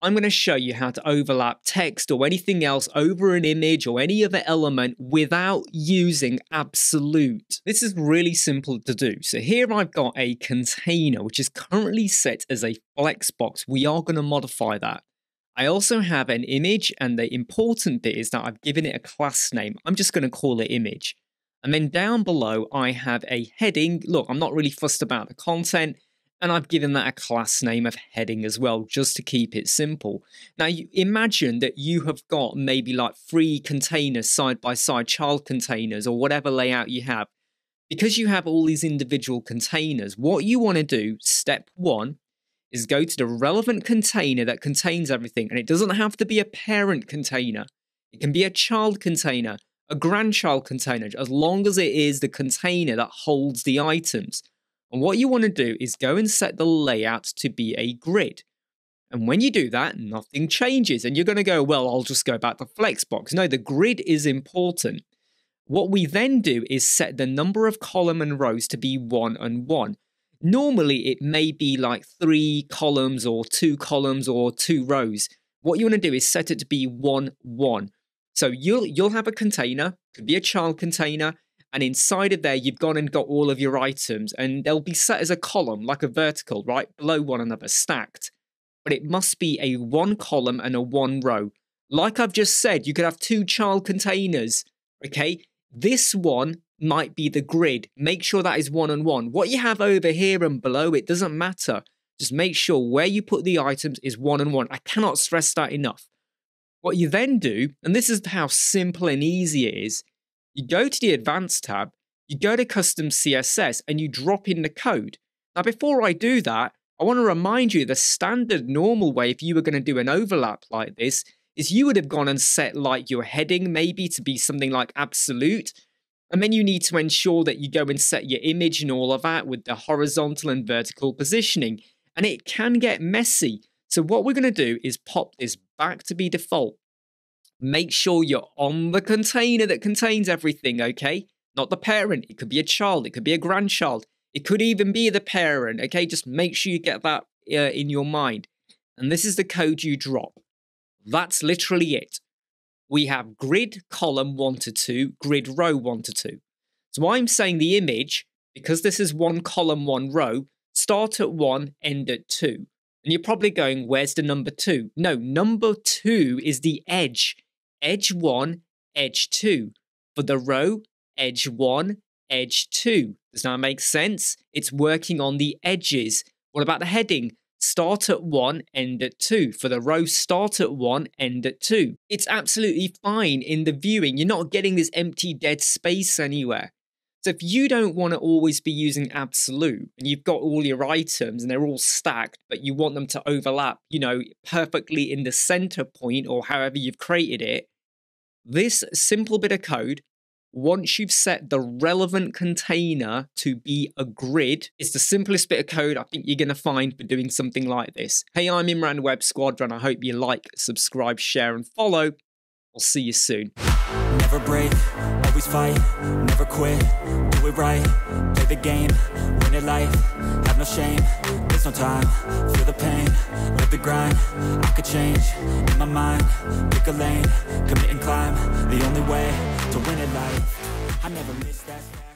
I'm going to show you how to overlap text or anything else over an image or any other element without using absolute. This is really simple to do. So here I've got a container which is currently set as a flexbox. We are going to modify that. I also have an image and the important bit is that I've given it a class name. I'm just going to call it image. And then down below I have a heading. Look, I'm not really fussed about the content and I've given that a class name of heading as well, just to keep it simple. Now, you imagine that you have got maybe like three containers side by side, child containers, or whatever layout you have. Because you have all these individual containers, what you want to do, step one, is go to the relevant container that contains everything. And it doesn't have to be a parent container, it can be a child container, a grandchild container, as long as it is the container that holds the items. And what you want to do is go and set the layout to be a grid. And when you do that, nothing changes. And you're going to go, well, I'll just go back to Flexbox. No, the grid is important. What we then do is set the number of column and rows to be one and one. Normally, it may be like three columns or two columns or two rows. What you want to do is set it to be one, one. So you'll you'll have a container, could be a child container, and inside of there you've gone and got all of your items and they'll be set as a column like a vertical right below one another stacked. But it must be a one column and a one row. Like i've just said you could have two child containers okay? This one might be the grid. Make sure that is one on one. What you have over here and below it doesn't matter. Just make sure where you put the items is one on one. I cannot stress that enough. What you then do and this is how simple and easy it is you go to the Advanced tab, you go to Custom CSS, and you drop in the code. Now, before I do that, I want to remind you the standard normal way, if you were going to do an overlap like this, is you would have gone and set like your heading maybe to be something like absolute. And then you need to ensure that you go and set your image and all of that with the horizontal and vertical positioning. And it can get messy. So what we're going to do is pop this back to be default make sure you're on the container that contains everything, okay? Not the parent. It could be a child, it could be a grandchild, it could even be the parent, okay? Just make sure you get that uh, in your mind. And this is the code you drop. That's literally it. We have grid column 1 to 2, grid row 1 to 2. So I'm saying the image, because this is one column, one row, start at 1, end at 2. And you're probably going, where's the number 2? No, number 2 is the edge edge 1, edge 2. For the row, edge 1, edge 2. Does that make sense? It's working on the edges. What about the heading? Start at 1, end at 2. For the row, start at 1, end at 2. It's absolutely fine in the viewing. You're not getting this empty dead space anywhere. So if you don't want to always be using absolute and you've got all your items and they're all stacked, but you want them to overlap, you know, perfectly in the center point or however you've created it, this simple bit of code, once you've set the relevant container to be a grid, it's the simplest bit of code I think you're going to find for doing something like this. Hey, I'm Imran Web Squadron. I hope you like, subscribe, share, and follow. I'll see you soon. Always fight, never quit, do it right, play the game, win it life, have no shame, there's no time, feel the pain, live the grind, I could change, in my mind, pick a lane, commit and climb, the only way to win it life, I never miss that